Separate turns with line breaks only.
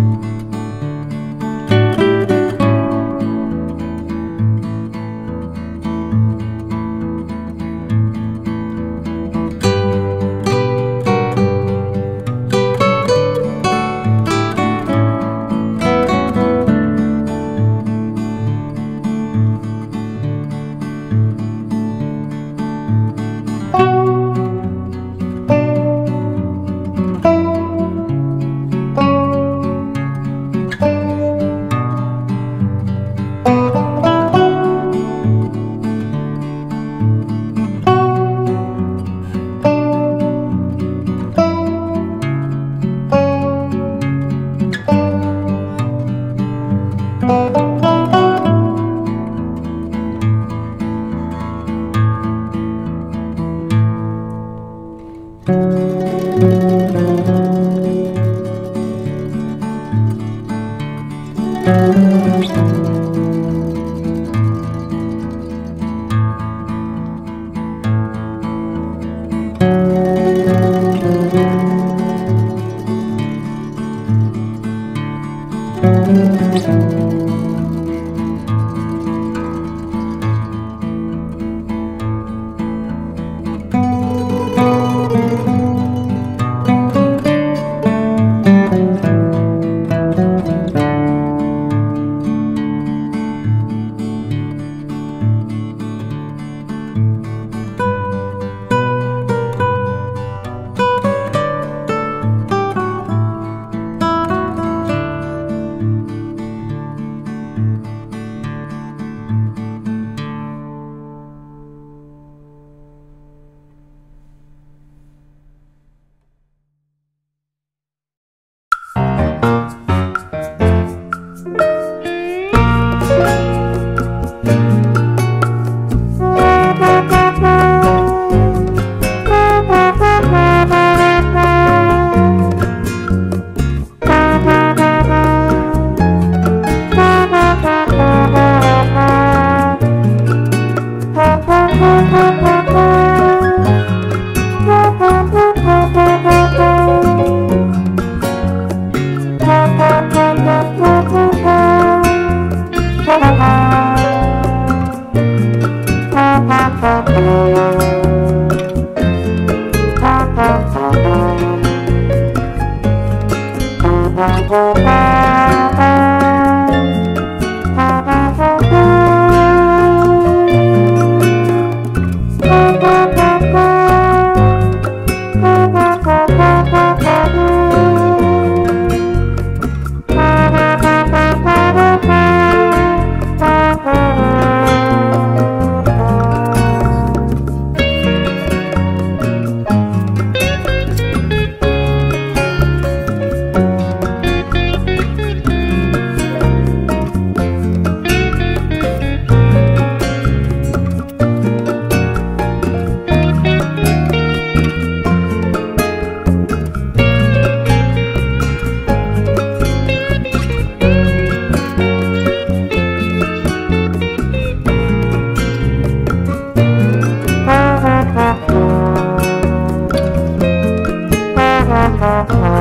Thank you.
oh, you.